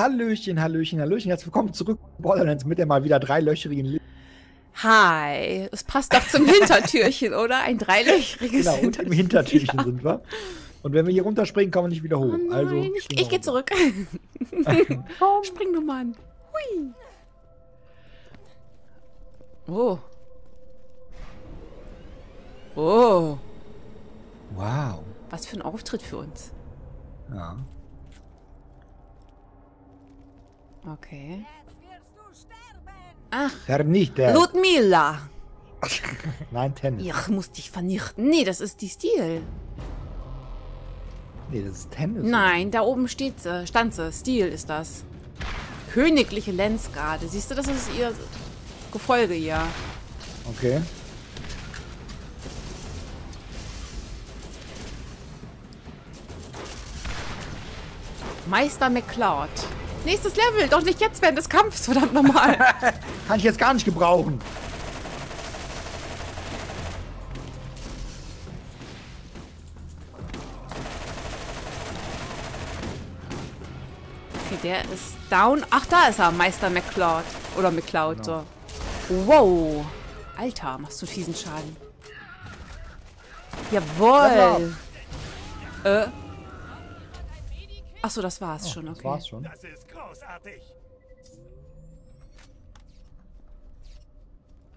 Hallöchen, Hallöchen, Hallöchen. Herzlich willkommen zurück zu Borderlands mit der mal wieder dreilöchrigen Liste. Hi. Es passt doch zum Hintertürchen, oder? Ein dreilöchriges Genau, und im Hintertürchen ja. sind wir. Und wenn wir hier runterspringen, kommen wir nicht wieder hoch. Oh also, ich, ich gehe zurück. Spring du mal an. Hui. Oh. Oh. Wow. Was für ein Auftritt für uns. Ja. Okay. Ach, Vernichtet. Ludmilla. Nein, Tennis. Ich muss dich vernichten. Nee, das ist die Stil. Nee, das ist Tennis. Nein, da oben steht sie. Stand sie. Stil ist das. Königliche Lenzgarde. Siehst du, das ist ihr Gefolge hier. Okay. Meister McCloud. Nächstes Level, doch nicht jetzt während des Kampfs, verdammt nochmal. Kann ich jetzt gar nicht gebrauchen. Okay, der ist down. Ach, da ist er, Meister McCloud. Oder McCloud, genau. so. Wow. Alter, machst du fiesen Schaden. Jawohl. Äh. Achso, das war's oh, schon, okay. Das war's schon. Das ist großartig.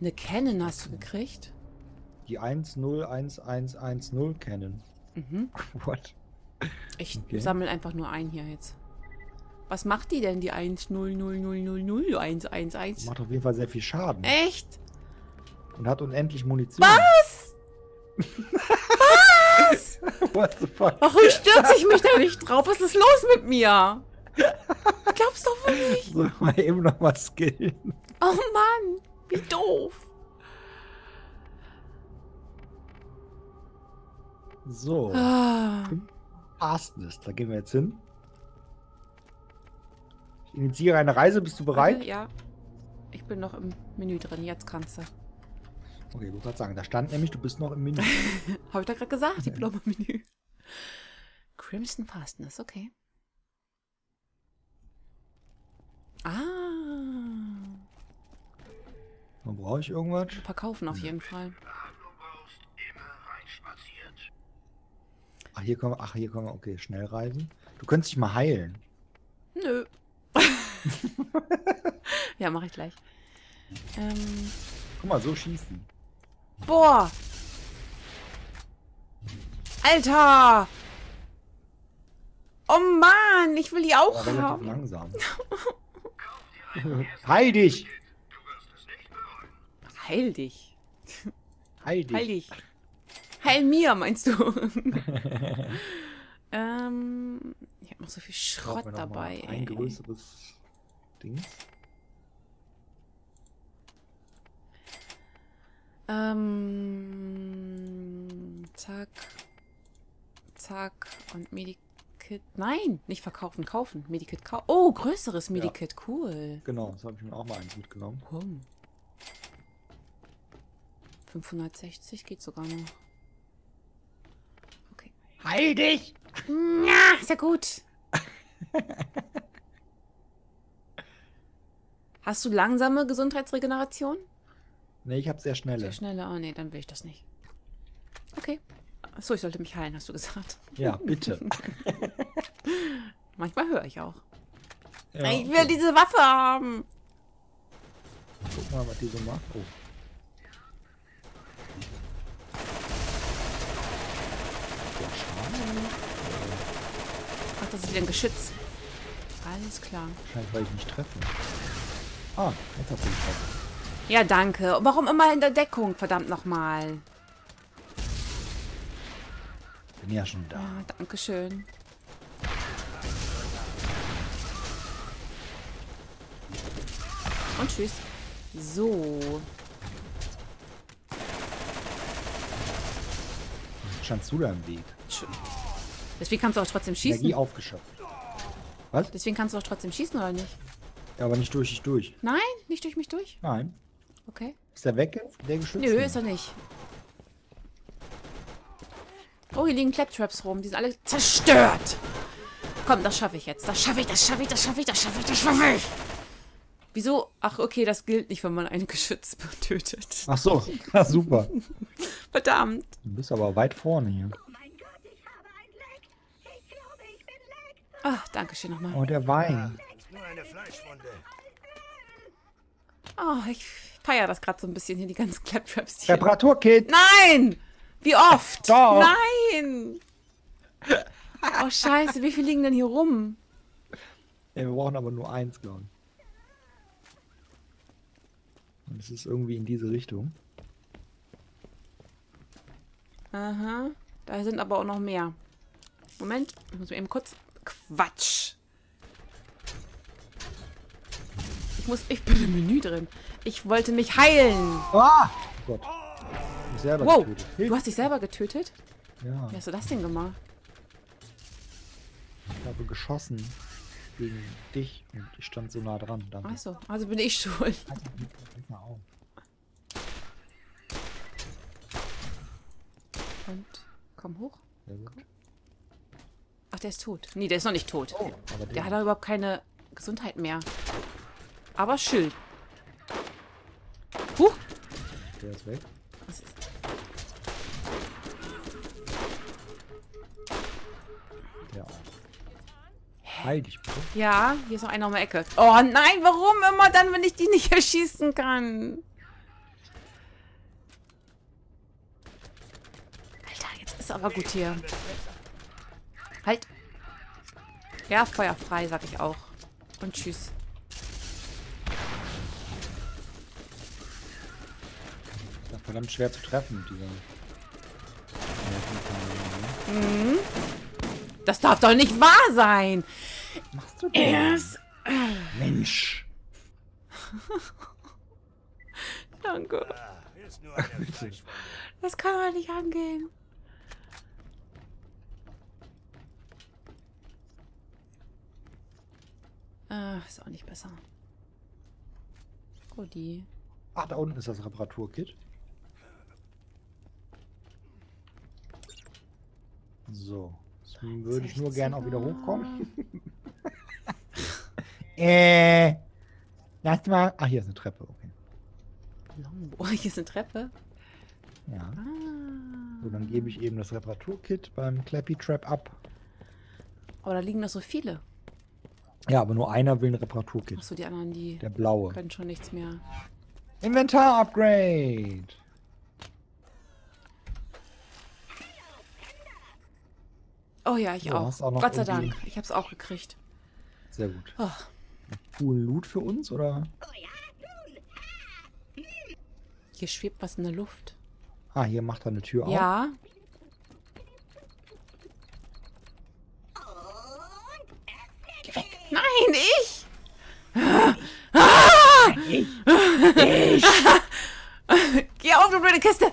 Eine Canon hast du gekriegt? Die 101110 Canon. Mhm. What? Ich okay. sammle einfach nur ein hier jetzt. Was macht die denn, die 100000111? Macht auf jeden Fall sehr viel Schaden. Echt? Und hat unendlich Munition. Was? Was? What the fuck? Warum stürze ich mich da nicht drauf? Was ist los mit mir? Glaubst du wohl nicht? Soll mal eben noch mal skillen. Oh Mann, wie doof. So. Ah. Fastness, da gehen wir jetzt hin. Ich initiiere eine Reise, bist du bereit? Ja. Ich bin noch im Menü drin, jetzt kannst du. Okay, ich wollte gerade sagen, da stand nämlich, du bist noch im Menü. Habe ich da gerade gesagt? Noch im Menü. Crimson Fastness, okay. Ah. Dann brauche ich irgendwas? Verkaufen auf jeden Fall. Ach, hier kommen wir, ach, hier kommen wir, okay, schnell reisen. Du könntest dich mal heilen. Nö. ja, mache ich gleich. Ähm. Guck mal, so schießen. Boah! Alter! Oh Mann, ich will die auch relativ haben. langsam. Heil dich! Heil dich. Heil dich. Heil dich. Heil mir, meinst du? ähm, ich habe noch so viel Schrott dabei. Ein größeres Ding. Ähm, zack. Zack. Und Medikit. Nein, nicht verkaufen, kaufen. Medikit kaufen. Oh, größeres Medikit. Ja. Cool. Genau, das habe ich mir auch mal eins mitgenommen. Komm. 560 geht sogar noch. Okay. Heil dich! Ja, sehr gut. Hast du langsame Gesundheitsregeneration? Nee, ich habe sehr schnelle. Sehr schnelle. Oh nee, dann will ich das nicht. Okay. Achso, ich sollte mich heilen, hast du gesagt. Ja, bitte. Manchmal höre ich auch. Ja, ich will okay. diese Waffe haben. Guck mal, was die so macht. Oh. Ach, das ist wieder ein Geschütz. Alles klar. Wahrscheinlich, weil ich nicht treffe. Ah, jetzt hat sie getroffen. Ja, danke. Warum immer in der Deckung, verdammt nochmal? Bin ja schon da. Ja, danke schön. Und tschüss. So. Da im Weg? Deswegen kannst du auch trotzdem schießen. Energie aufgeschöpft. Was? Deswegen kannst du auch trotzdem schießen, oder nicht? Ja, aber nicht durch dich durch. Nein? Nicht durch mich durch? Nein. Okay. Ist er weg jetzt? Der geschützt? Nö, ist er nicht. Oh, hier liegen Claptraps rum. Die sind alle zerstört. Komm, das schaffe ich jetzt. Das schaffe ich, das schaffe ich, das schaffe ich, das schaffe ich, das schaffe ich. Wieso? Ach, okay, das gilt nicht, wenn man ein Geschütz tötet. Ach so, ja, super. Verdammt. Du bist aber weit vorne hier. Oh mein Gott, ich habe ein Leck. Ich glaube, ich bin Leck. Ach, danke schön nochmal. Oh, der Wein. Nur eine Fleischwunde. Oh, ich feiere das gerade so ein bisschen hier, die ganzen Claptraps. hier- Reparaturkit. Nein! Wie oft? Doch. Nein! Oh, scheiße, wie viel liegen denn hier rum? Ja, wir brauchen aber nur eins, glaube ich. Und es ist irgendwie in diese Richtung. Aha. Da sind aber auch noch mehr. Moment, ich muss mir eben kurz. Quatsch. Ich muss. Ich bin im Menü drin. Ich wollte mich heilen. Ah! Oh Gott. Ich selber Wow. getötet. Du hast dich selber getötet? Ja, Wie hast du das denn gemacht? ich habe geschossen gegen dich und ich stand so nah dran. Danke. Achso, also bin ich schuld. Pass mal auf. Und komm hoch. Sehr gut. Ach, der ist tot. Nee, der ist noch nicht tot. Oh, Der hat doch überhaupt keine Gesundheit mehr. Aber Schild. Huch. der ist weg. Was ist... Der auch. Heil dich bitte. Ja, hier ist noch einer um die Ecke. Oh nein, warum immer dann, wenn ich die nicht erschießen kann? Alter, jetzt ist aber gut hier. Halt. Ja, Feuer frei, sag ich auch. Und tschüss. Ist ja verdammt schwer zu treffen dieser. Ja, Das darf doch nicht wahr sein. Was machst du denn? Erst. Mensch. Danke. Ah. Das kann doch nicht angehen. Ah, ist auch nicht besser. Rudi. Ach, da unten ist das Reparaturkit. So. Jetzt würde ich nur gerne auch wieder hochkommen. äh. Lass mal. Ach, hier ist eine Treppe, okay. Longbow. Hier ist eine Treppe. Ja. Ah. So, dann gebe ich eben das Reparaturkit beim Clappy Trap ab. Aber da liegen noch so viele. Ja, aber nur einer will ein Reparaturkit. Achso, die anderen, die Der blaue. können schon nichts mehr. Inventar-Upgrade. Oh ja, ich So, auch. auch Gott sei Dank. Ich hab's auch gekriegt. Sehr gut. Oh. Coolen Loot für uns, oder? Hier schwebt was in der Luft. Ah, hier macht er eine Tür auf. Ja. Nein, ich! Geh auf, du blöde Kiste!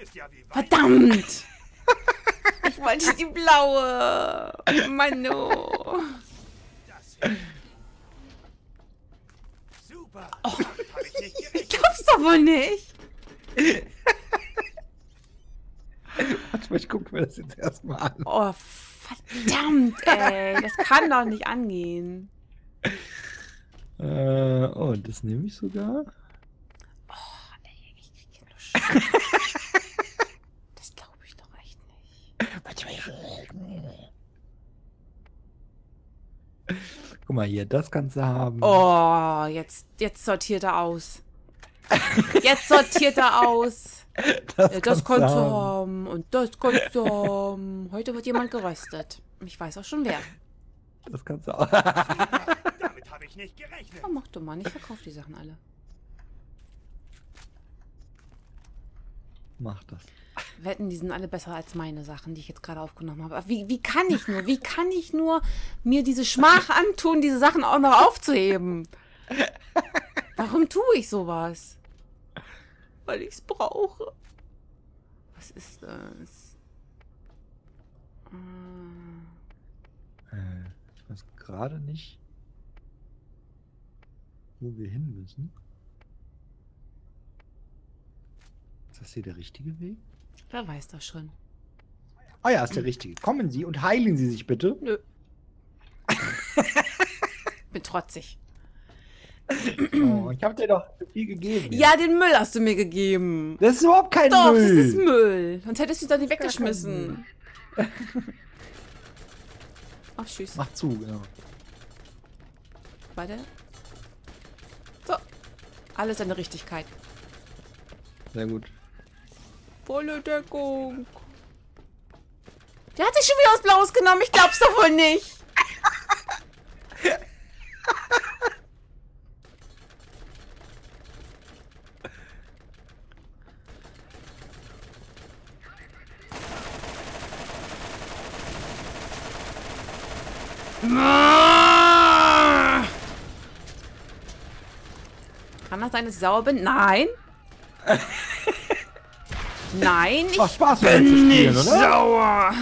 Ist ja wie Wein. Verdammt! Ich wollte die blaue. Mano. Hier. Super. Habe ich. Glaubst doch wohl nicht. Warte mal, ich gucke mir das jetzt erstmal an. Oh, verdammt, ey. Das kann doch nicht angehen. Äh, oh, das nehme ich sogar. Ey, ich krieg hier nur Sch- Das glaube ich doch echt nicht. Warte mal, ich- Guck mal hier, das kannst du haben. Oh, jetzt, jetzt sortiert er aus. Jetzt sortiert er aus. das, Ja, das kannst du haben. haben und das kannst du haben. Heute wird jemand geröstet. Ich weiß auch schon wer. Das kannst du auch. Damit habe ich nicht gerechnet. Oh, mach du mal, ich verkaufe die Sachen alle. Mach das. Wetten, die sind alle besser als meine Sachen, die ich jetzt gerade aufgenommen habe. Wie, wie kann ich nur, wie kann ich nur mir diese Schmach antun, diese Sachen auch noch aufzuheben? Warum tue ich sowas? Weil ich es brauche. Was ist das? Hm, Äh, ich weiß gerade nicht, wo wir hin müssen. Ist das hier der richtige Weg? Wer weiß das schon. Ah ja, ist der richtige. Kommen Sie und heilen Sie sich bitte. Nö. Bin trotzig. Oh, ich habe dir doch viel gegeben. Ja, den Müll hast du mir gegeben. Das ist überhaupt kein Doch, Müll. das ist Müll. Sonst hättest du es doch nicht weggeschmissen. Ach, tschüss. Mach zu, genau. Warte. So. Alles seine Richtigkeit. Sehr gut. Volle Deckung. Der hat sich schon wieder was Blaues genommen. Ich glaub's doch wohl nicht. Kann das sein, dass ich sauer bin? Nein. Nein, ich Macht Spaß, mit zu spielen, oder? sauer.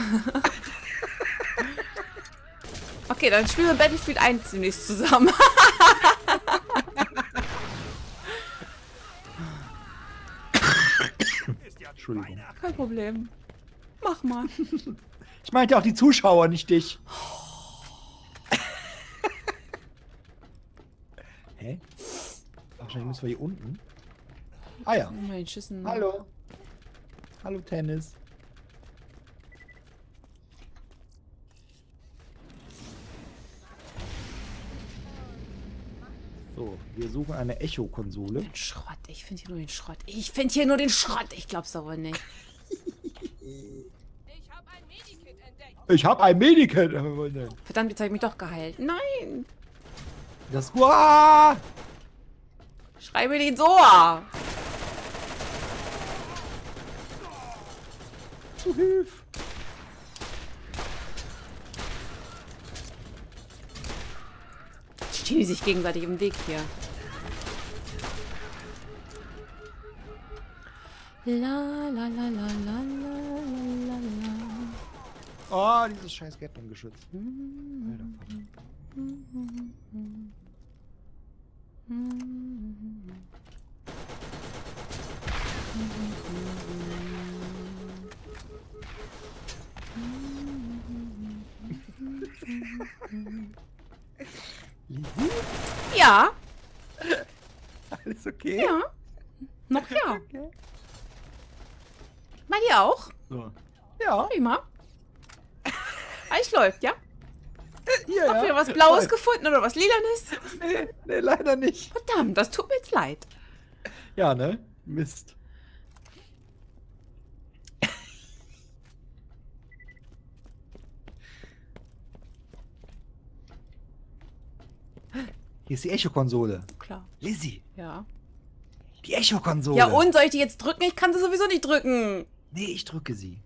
okay, dann spielen wir Battlefield 1 demnächst zusammen. Entschuldigung. Kein Problem. Mach mal. Ich meinte auch die Zuschauer, nicht dich. Hä? Wahrscheinlich müssen wir hier unten. Ah ja. Hallo. Hallo, Tennis. So, wir suchen eine Echo-Konsole. Den Schrott. Ich finde hier nur den Schrott. Ich finde hier nur den Schrott. Ich glaub's doch wohl nicht. Ich habe ein Medikit entdeckt. Ich habe ein Medikit. Verdammt, jetzt habe ich mich doch geheilt. Nein. Das. Uah! Schreibe den so. Zu Hilfe. Stehen die sich gegenseitig im Weg hier. La la la la la la la la. Oh, dieses scheiß Gatling-Geschütz. Alter, Lisi? Ja, Alles okay? ja. Noch ja. Okay. Bei dir auch? So. Ja, Prima. Alles läuft, ja? Habt ja. ihr was Blaues Toll. gefunden oder was Lilanes? Nee, nee, leider nicht. Verdammt, das tut mir jetzt leid. Ja, ne? Mist. Hier ist die Echo-Konsole. Klar. Lizzie, Ja. die Echo-Konsole. Ja, und soll ich die jetzt drücken? Ich kann sie sowieso nicht drücken. Nee, ich drücke sie.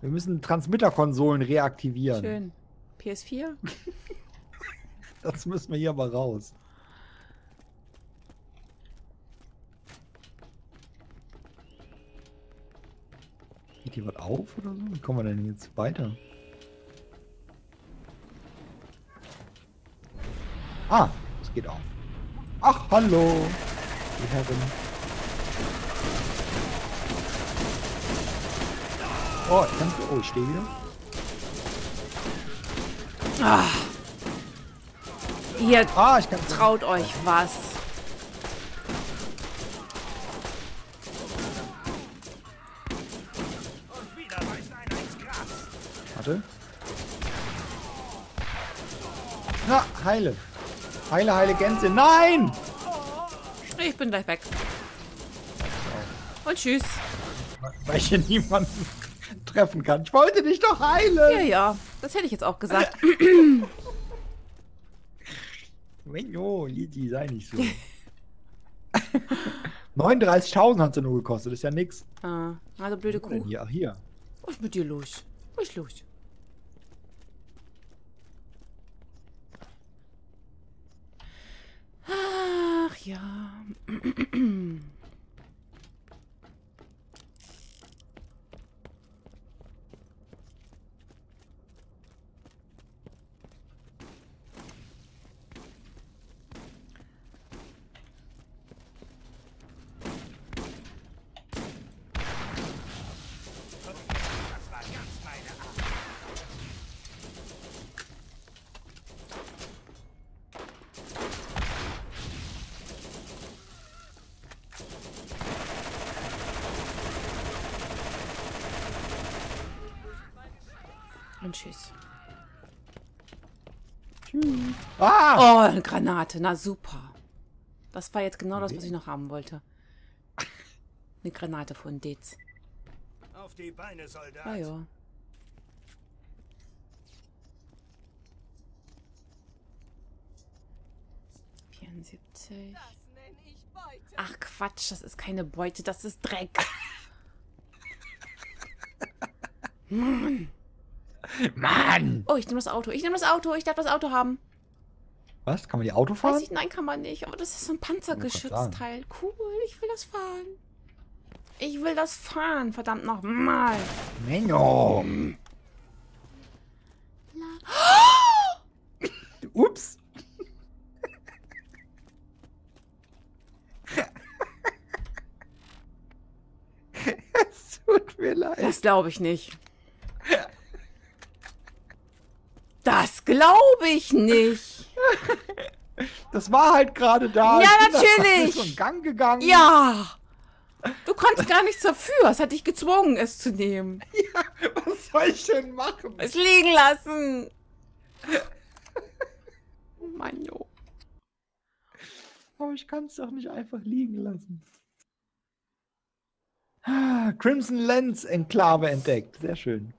Wir müssen Transmitterkonsolen reaktivieren. Schön. PS4? Das müssen wir hier aber raus. Geht hier was auf oder so? Wie kommen wir denn jetzt weiter? Ah, es geht auf. Ach, hallo, die Herren. Oh, ich kann, oh, ich stehe wieder. Ihr Ah, ich kann. traut euch was. Warte. Na, heile. Heile, heile Gänse. Nein! Ich bin gleich weg. Und tschüss. Weil ich hier niemanden treffen kann. Ich wollte dich doch heilen. Ja, ja. Das hätte ich jetzt auch gesagt. Menno, Lidi, sei nicht so. 39.000 hat sie nur gekostet. Ist ja nix. ah, also blöde Kuh. Hier, ach, hier. Was ist mit dir los? Was ist los? Ach ja. Und tschüss. Tschüss. Ah! Oh, eine Granate. Na super. Das war jetzt genau das, was ich noch haben wollte. Eine Granate von Dez. Auf die Beine, Soldat. Ah ja. Vierundsiebzig. Das nenne ich Beute. Ach Quatsch, das ist keine Beute, das ist Dreck. Mann! Oh, ich nehme das Auto. Ich nehme das Auto. Ich darf das Auto haben. Was? Kann man die Auto Weiß fahren? ich, nein, kann man nicht. Aber das ist so ein Panzergeschützteil. Cool, ich will das fahren. Ich will das fahren, verdammt nochmal. Menno! Ups! es tut mir leid. Das glaube ich nicht. Das glaube ich nicht. Das war halt gerade da. Ja, Ich bin da natürlich. so Gang gegangen. Ja. Du konntest gar nichts dafür. Es hat dich gezwungen, es zu nehmen. Was soll ich denn machen? Es liegen lassen. Oh Mann, jo. Aber ich kann es doch nicht einfach liegen lassen. Ah, Crimson Lens Enklave entdeckt. Sehr schön.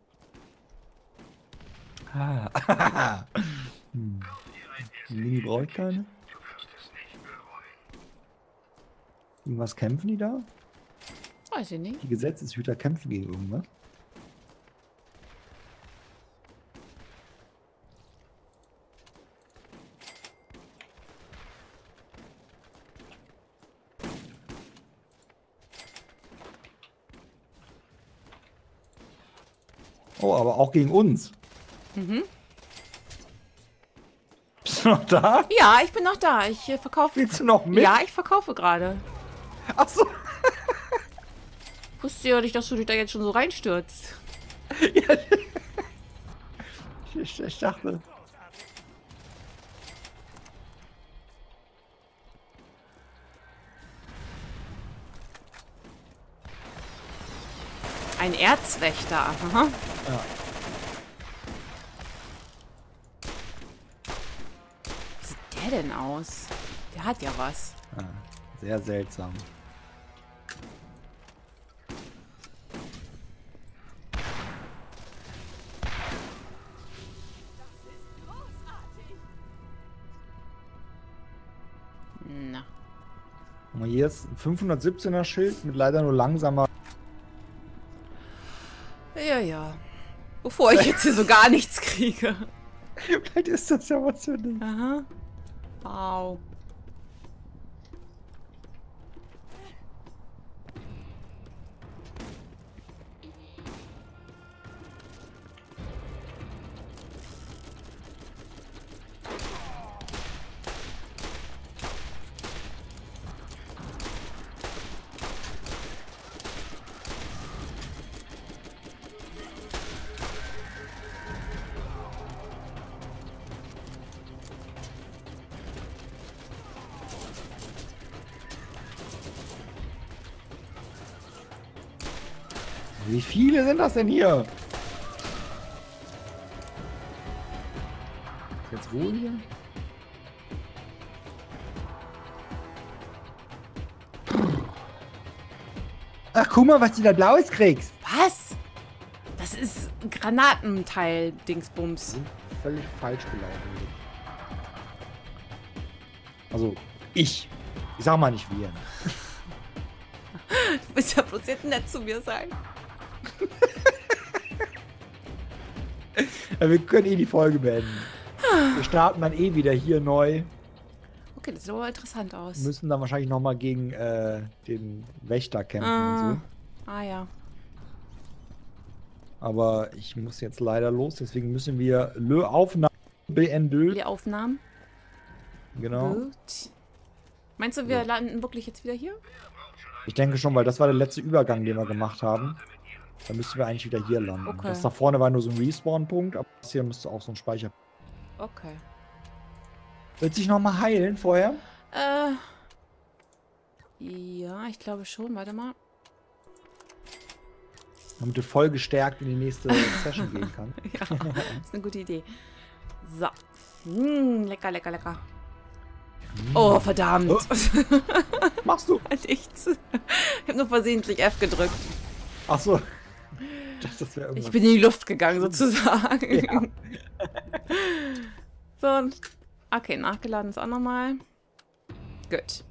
Ah. hm. Die Mini brauche ich keine. Irgendwas kämpfen die da? Weiß ich nicht. Die Gesetzeshüter kämpfen gegen irgendwas. Oh, aber auch gegen uns. Mhm. Bist du noch da? Ja, ich bin noch da. Ich äh, verkaufe. Willst du noch mit? Ja, ich verkaufe gerade. Ach so. Wusste ja nicht, dass du dich da jetzt schon so reinstürzt. Ich, ich dachte. Ein Erzwächter. Aha. Ja. Wie sieht der denn aus? Der hat ja was. Ah, sehr seltsam. Na. Mal, hier ist ein 517er Schild mit leider nur langsamer. Ja, ja. Bevor ich jetzt hier so gar nichts kriege. Vielleicht ist das ja was für dich. Aha. Wow. Wie viele sind das denn hier? Ist Jetzt wo hier? Ach, guck mal, was du da Blaues kriegst. Was? Das ist ein Granatenteil-Dingsbums. Völlig falsch gelaufen. Also, ich. Ich sag mal nicht wir. Du willst ja bloß jetzt nett zu mir sein. Ja, wir können eh die Folge beenden. Wir starten dann eh wieder hier neu. Okay, das sieht aber interessant aus. Müssen dann wahrscheinlich nochmal gegen äh, den Wächter kämpfen Ah. und so. Ah ja. Aber ich muss jetzt leider los, deswegen müssen wir Le Aufnahme beenden. Die Aufnahmen. Genau. Gut. Meinst du, wir landen wirklich jetzt wieder hier? Ich denke schon, weil das war der letzte Übergang, den wir gemacht haben. Da müssten wir eigentlich wieder hier landen. Okay. Das da vorne war nur so ein Respawn-Punkt, aber das hier müsste auch so ein Speicher. Okay. Wird sich nochmal heilen vorher? Äh. Ja, ich glaube schon. Warte mal. Damit du voll gestärkt in die nächste Session gehen kannst. Ja, ist eine gute Idee. So. Mm, lecker, lecker, lecker. Oh, verdammt. Oh. Machst du? Nichts. Ich habe nur versehentlich F gedrückt. Ach so. Das, wäre irgendwas. Ich bin in die Luft gegangen, sozusagen. Ja. So, und- okay, nachgeladen ist auch nochmal. Gut.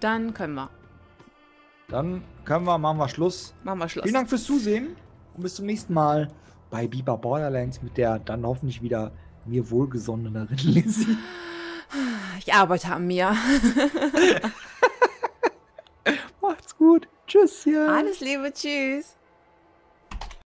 Dann können wir. Dann können wir, machen wir Schluss. Machen wir Schluss. Vielen Dank fürs Zusehen und bis zum nächsten Mal bei Biber Borderlands mit der dann hoffentlich wieder mir wohlgesonneneren Lizzie. Ich arbeite an mir. Macht's gut. Tschüss. Alles Liebe, tschüss.